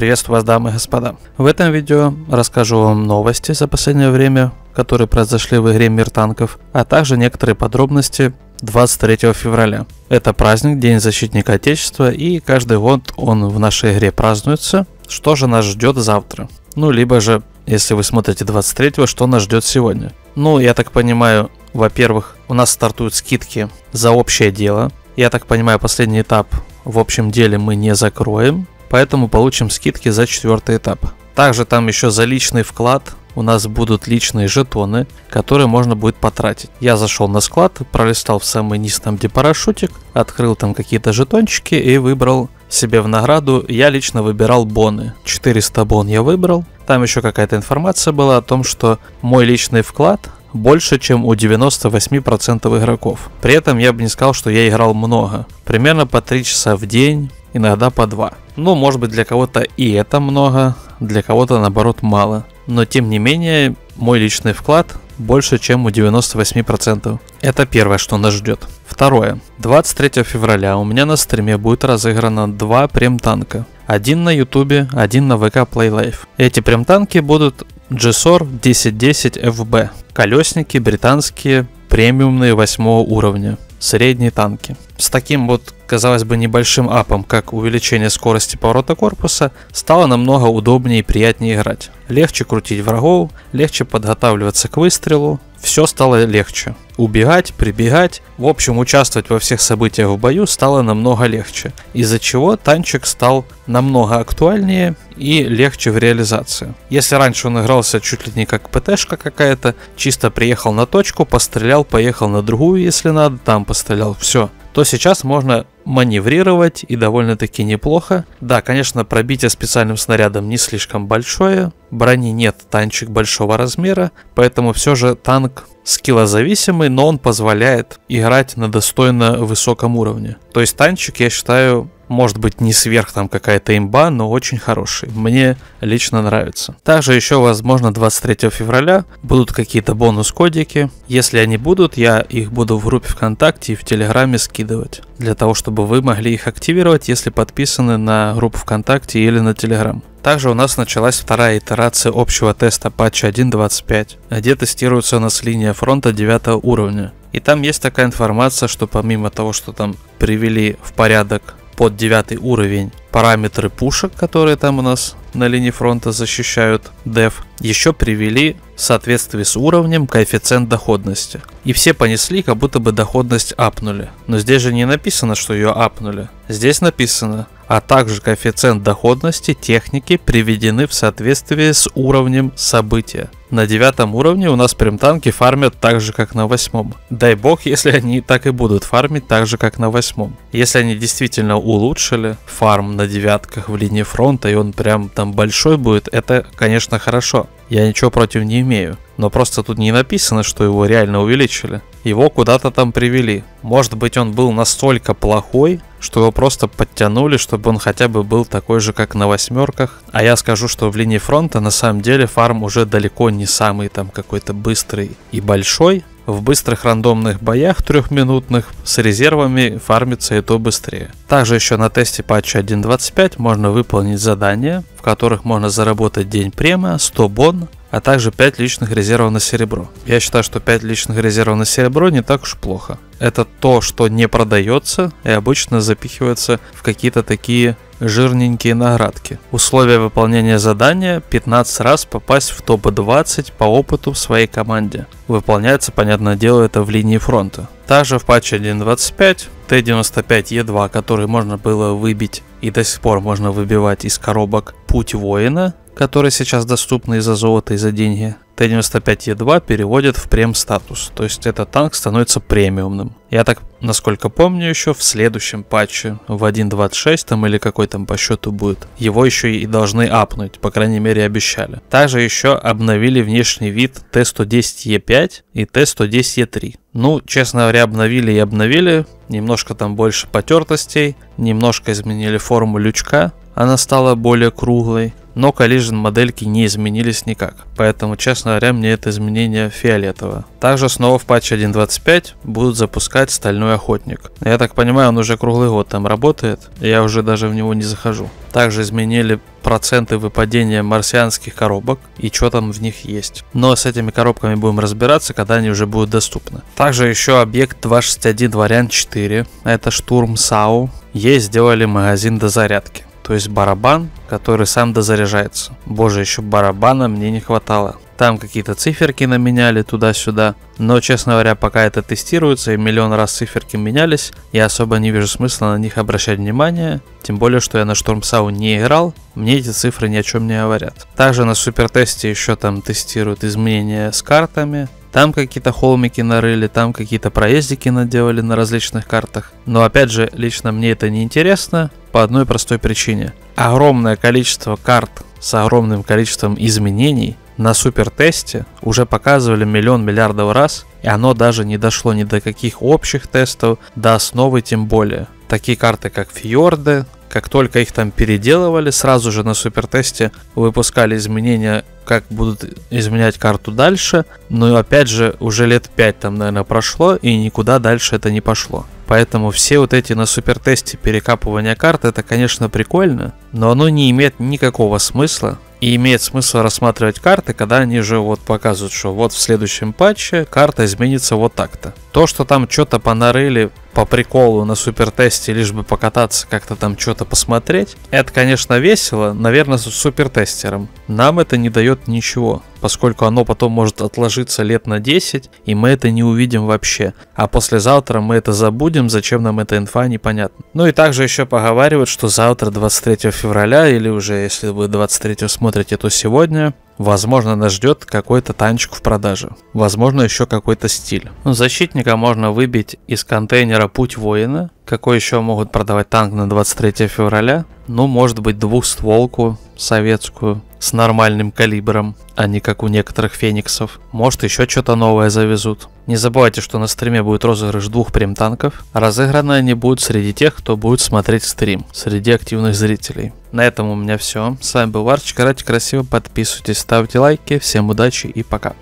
Приветствую вас, дамы и господа. В этом видео расскажу вам новости за последнее время, которые произошли в игре Мир танков, а также некоторые подробности 23 февраля. Это праздник, День защитника Отечества, и каждый год он в нашей игре празднуется. Что же нас ждет завтра? Ну, либо же, если вы смотрите 23 что нас ждет сегодня? Ну, я так понимаю, во-первых, у нас стартуют скидки за общее дело. Я так понимаю, последний этап в общем деле мы не закроем, поэтому получим скидки за четвертый этап. Также там еще за личный вклад у нас будут личные жетоны, которые можно будет потратить. Я зашел на склад, пролистал в самый низ там, где парашютик, открыл там какие-то жетончики и выбрал себе в награду. Я лично выбирал боны. 400 бон я выбрал. Там еще какая-то информация была о том, что мой личный вклад больше, чем у 98% игроков. При этом я бы не сказал, что я играл много. Примерно по 3 часа в день, иногда по 2. Ну, может быть, для кого-то и это много, для кого-то наоборот мало. Но тем не менее, мой личный вклад больше, чем у 98%. Это первое, что нас ждет. Второе. 23 февраля у меня на стриме будет разыграно два прем-танка. Один на ютубе, один на ВК Play Life. Эти прем-танки будут GSOR 1010 FB. Колесники британские, премиумные 8 уровня. Средние танки. С таким вот, казалось бы, небольшим апом, как увеличение скорости поворота корпуса, стало намного удобнее и приятнее играть. Легче крутить врагов, легче подготавливаться к выстрелу, все стало легче. Убегать, прибегать, в общем, участвовать во всех событиях в бою стало намного легче, из-за чего танчик стал намного актуальнее и легче в реализации. Если раньше он игрался чуть ли не как ПТшка какая-то, чисто приехал на точку, пострелял, поехал на другую, если надо, там пострелял, все, то сейчас можно маневрировать и довольно-таки неплохо. Да, конечно, пробитие специальным снарядом не слишком большое, брони нет, танчик большого размера, поэтому все же танк скиллозависимый, но он позволяет играть на достойно высоком уровне. То есть танчик, я считаю, может быть не сверх там какая-то имба, но очень хороший. Мне лично нравится. Также еще, возможно, 23 февраля будут какие-то бонус-кодики. Если они будут, я их буду в группе ВКонтакте и в Телеграме скидывать. Для того, чтобы вы могли их активировать, если подписаны на группу ВКонтакте или на Телеграм. Также у нас началась вторая итерация общего теста патча 1.25, где тестируется у нас линия фронта 9 уровня. И там есть такая информация, что помимо того, что там привели в порядок под 9 уровень параметры пушек, которые там у нас на линии фронта защищают dev, еще привели в соответствии с уровнем коэффициент доходности. И все понесли, как будто бы доходность апнули. Но здесь же не написано, что ее апнули. Здесь написано, а также коэффициент доходности техники приведены в соответствии с уровнем события. На девятом уровне у нас прям танки фармят так же, как на восьмом. Дай бог, если они так и будут фармить так же, как на восьмом. Если они действительно улучшили фарм на девятках в линии фронта, и он прям там большой будет, это, конечно, хорошо. Я ничего против не имею. Но просто тут не написано, что его реально увеличили. Его куда-то там привели. Может быть он был настолько плохой, что его просто подтянули, чтобы он хотя бы был такой же, как на восьмерках. А я скажу, что в линии фронта на самом деле фарм уже далеко не самый там какой-то быстрый и большой. В быстрых рандомных боях трехминутных с резервами фармится и то быстрее. Также еще на тесте патча 1.25 можно выполнить задания, в которых можно заработать день према, 100 бон, а также 5 личных резервов на серебро. Я считаю, что 5 личных резервов на серебро не так уж плохо. Это то, что не продается и обычно запихивается в какие-то такие жирненькие наградки. Условия выполнения задания 15 раз попасть в топ-20 по опыту в своей команде. Выполняется, понятное дело, это в линии фронта. Также в патче 1.25 Т-95Е2, который можно было выбить и до сих пор можно выбивать из коробок Путь воина, которые сейчас доступны из-за золота и за деньги, Т-95Е2 переводят в прем-статус, то есть этот танк становится премиумным. Я так, насколько помню, еще в следующем патче, в 1.26 там или какой там по счету будет, его еще и должны апнуть, по крайней мере обещали. Также еще обновили внешний вид Т-110Е5 и Т-110Е3. Ну, честно говоря, обновили и обновили, немножко там больше потертостей, немножко изменили форму лючка, она стала более круглой. Но Collision модельки не изменились никак. Поэтому, честно говоря, мне это изменение фиолетово. Также снова в патче 1.25 будут запускать Стальной Охотник. Я так понимаю, он уже круглый год там работает, я уже даже в него не захожу. Также изменили проценты выпадения марсианских коробок и что там в них есть. Но с этими коробками будем разбираться, когда они уже будут доступны. Также еще объект 261 вариант 4, это штурм САУ. Ей сделали магазин до зарядки. То есть барабан, который сам дозаряжается. Боже, еще барабана мне не хватало. Там какие-то циферки наменяли туда-сюда. Но, честно говоря, пока это тестируется и миллион раз циферки менялись, я особо не вижу смысла на них обращать внимание. Тем более, что я на Storm Сау не играл, мне эти цифры ни о чем не говорят. Также на супертесте еще там тестируют изменения с картами, там какие-то холмики нарыли, там какие-то проездики наделали на различных картах. Но опять же, лично мне это не интересно по одной простой причине. Огромное количество карт с огромным количеством изменений на супертесте уже показывали миллион миллиардов раз, и оно даже не дошло ни до каких общих тестов, до основы тем более. Такие карты, как Фьорды, как только их там переделывали, сразу же на супертесте выпускали изменения, как будут изменять карту дальше. Но опять же, уже лет 5 там, наверное, прошло, и никуда дальше это не пошло. Поэтому все вот эти на супертесте перекапывания карт, это, конечно, прикольно, но оно не имеет никакого смысла, и имеет смысл рассматривать карты, когда они же вот показывают, что вот в следующем патче карта изменится вот так-то. То, что там что-то понарыли по приколу на супертесте, лишь бы покататься, как-то там что-то посмотреть, это, конечно, весело, наверное, с супертестером. Нам это не дает ничего, поскольку оно потом может отложиться лет на 10, и мы это не увидим вообще. А послезавтра мы это забудем, зачем нам эта инфа, непонятно. Ну и также еще поговаривают, что завтра, 23 февраля, или уже, если вы 23 смотрите, то сегодня, Возможно, нас ждет какой-то танчик в продаже. Возможно, еще какой-то стиль. Ну, защитника можно выбить из контейнера «Путь воина». Какой еще могут продавать танк на 23 февраля? Ну, может быть, двухстволку советскую с нормальным калибром, а не как у некоторых фениксов. Может, еще что-то новое завезут. Не забывайте, что на стриме будет розыгрыш двух прем-танков. Разыграны они будут среди тех, кто будет смотреть стрим, среди активных зрителей. На этом у меня все. С вами был Варчик. Карайте красиво, подписывайтесь, ставьте лайки. Всем удачи и пока.